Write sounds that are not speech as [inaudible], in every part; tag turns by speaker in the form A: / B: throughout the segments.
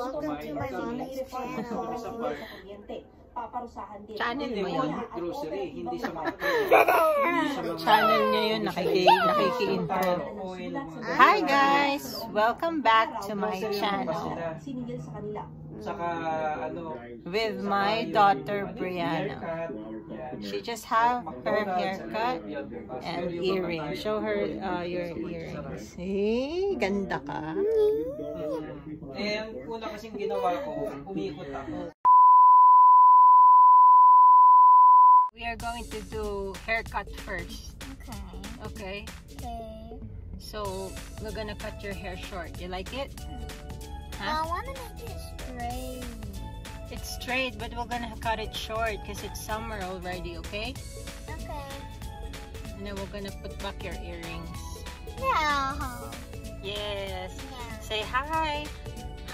A: Welcome to my mom's
B: Sa
A: channel.
B: part.
C: paparusahan din.
D: Channel mo yun?
B: grocery, hindi [laughs] sa mga hindi sa mga
D: Channel niya yun, nakiki, nakiki-intro. Hi guys! Welcome back to my channel
B: basura.
C: Siningil sa kanila.
B: Saka ano,
D: with my daughter
B: ano,
D: Brianna. She just have her
B: McDonald's,
D: haircut and earrings. Show her uh, your earrings. See? Ganda ka.
B: Eh, ang una kasing ginawa ko, umikot ako.
D: We are going to do haircut first.
A: Okay.
D: Okay?
A: Okay.
D: So, we're gonna cut your hair short. You like it?
A: I want to make it straight.
D: It's straight, but we're gonna cut it short because it's summer already, okay?
A: Okay.
D: And then we're gonna put back your earrings.
A: Yeah.
D: Yes.
A: Yeah.
D: Say hi.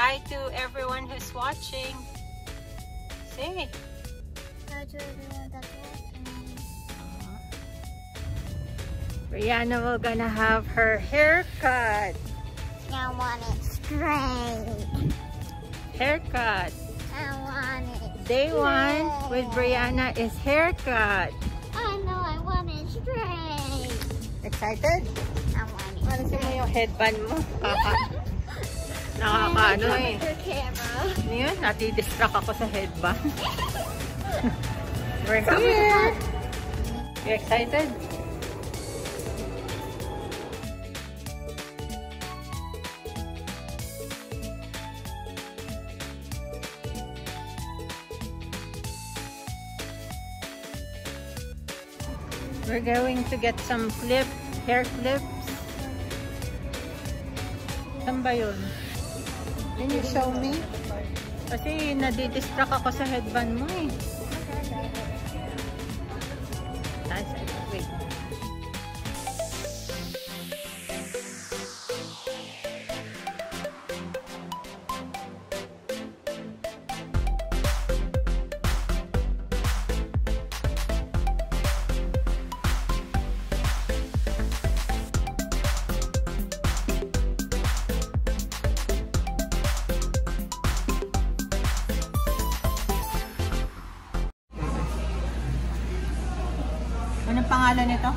D: Hi to everyone who's watching. Say.
A: How's everyone that's watching?
D: Brianna will gonna have her haircut.
A: I want it straight.
D: Haircut.
A: I want it.
D: Day one with Brianna is haircut.
A: I know I want it straight.
D: Excited?
A: I want it
D: Alisin mo
A: straight.
D: yung headband mo. [laughs] Nakakaano eh. Ano yun? Nati-distract ako sa headband. [laughs] We're here! You excited? We're going to get some clip, hair clips. Saan ba yun? Can you show me? Kasi nadidistract ako sa headband mo eh. Anong pangalan nito?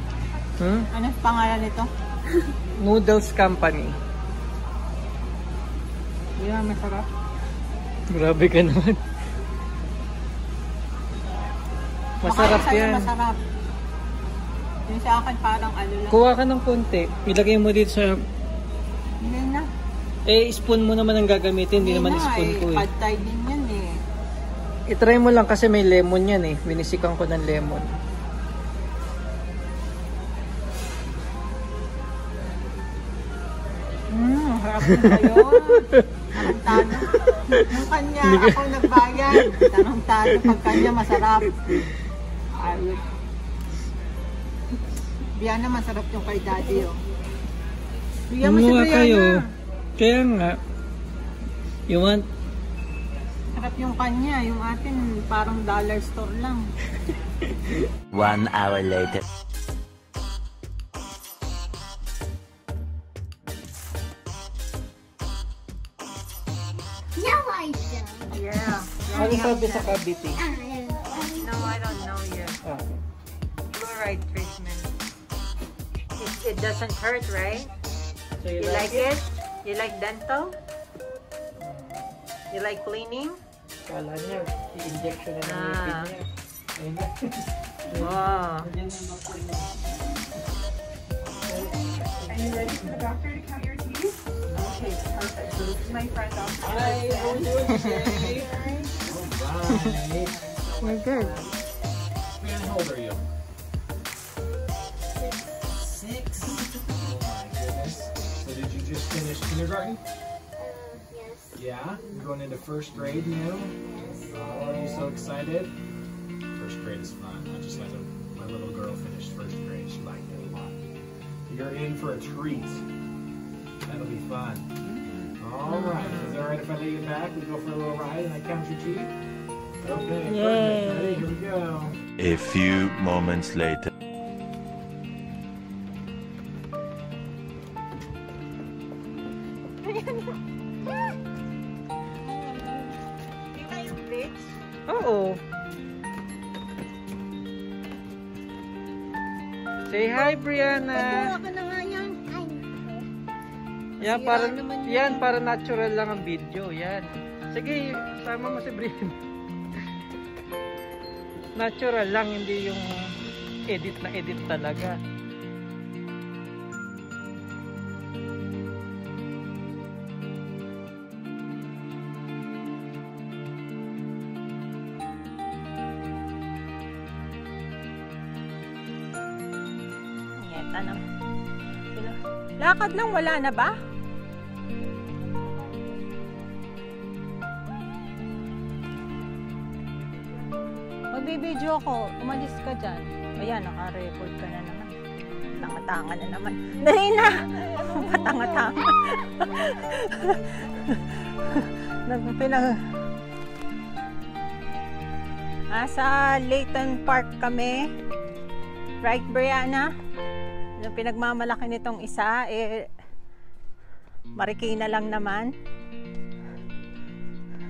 B: Hmm?
D: Anong pangalan nito? [laughs]
B: Noodles Company.
D: Ba masarap?
B: Grabe ka naman. Masarap
D: Baka
B: yan.
D: Masarap. Yung sa akin parang ano lang.
B: Kuha ka ng konti. Ilagay mo dito sa...
D: Hindi na.
B: Eh, spoon mo naman ang gagamitin. Hindi naman
D: na,
B: spoon
D: eh.
B: ko eh.
D: Pad thai din yan eh.
B: I-try mo lang kasi may lemon yan eh. Binisikan ko ng lemon.
D: Harap din kayo. Tarantado. Yung kanya, ako nagbayad. Tarantado pag kanya masarap. Ayun. Biana masarap yung kay daddy oh. Bigyan mo si Brianna.
B: kayo. Kaya nga. You want...
D: Sarap yung kanya. Yung atin parang dollar store lang.
E: One hour later.
B: Ano sabi sa cavity?
D: No, I don't know yet.
B: Ah.
D: Fluoride treatment. It, it doesn't hurt, right?
B: So
D: You like it? You like dental? You like cleaning?
B: Kala niya, i-injection na ng
D: Ah.
B: niya.
D: Wow. [laughs]
B: Lagyan ng doktor niya.
F: Are you ready for the doctor to count your teeth? Okay, perfect. So this is my friend, Dr.
B: Hi, how are you doing today? Alright.
D: We're good.
G: Man, how old are you?
B: Six.
G: Oh my goodness. So did you just finish kindergarten?
A: Uh, yes.
G: Yeah? You're going into first grade now? Oh, are you so excited? First grade is fun. I just let my little girl finish first grade. She liked it a lot. You're in for a treat. That'll be fun. All right. Is it all right if I lay you back? We go for a little ride and I count your teeth? Okay, perfect. Ready? Here we go.
E: A few moments later.
D: Oo. Say hi, Brianna.
A: ka na nga yan.
D: Yan, para, yan, para natural lang ang video. Yan. Sige, sama mo si Brianna. Natural lang, hindi yung edit na edit talaga. Lakad lang, wala na ba? Magbibideo ako, umalis ka dyan. Ayan, naka-record ka na naman. Tanga-tanga na naman. [laughs] Dali na! Patanga-tanga. [laughs] Nagpinag... Asa Layton Park kami. Right, Brianna? Yung pinagmamalaki nitong isa, eh, Marikina lang naman.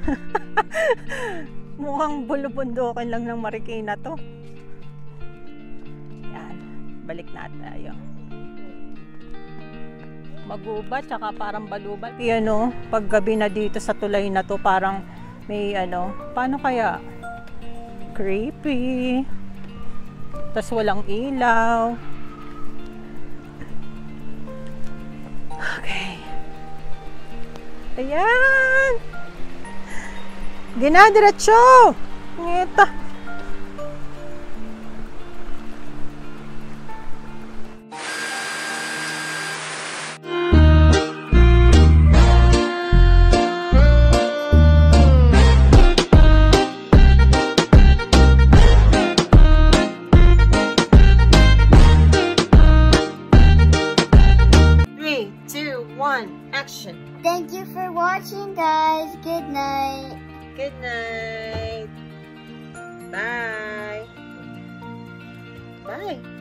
D: [laughs] Mukhang bulubundukin lang ng Marikina to. Yan. Balik na tayo. Magubat, tsaka parang balubat. Yan o, paggabi na dito sa tulay na to, parang may ano, paano kaya? Creepy. Tapos walang ilaw. Okay. Ayan! Dinadiretso! Ngeta! Three, two, one, action!
A: Thank you for watching, guys. Good night.
D: Good night. Bye. Bye.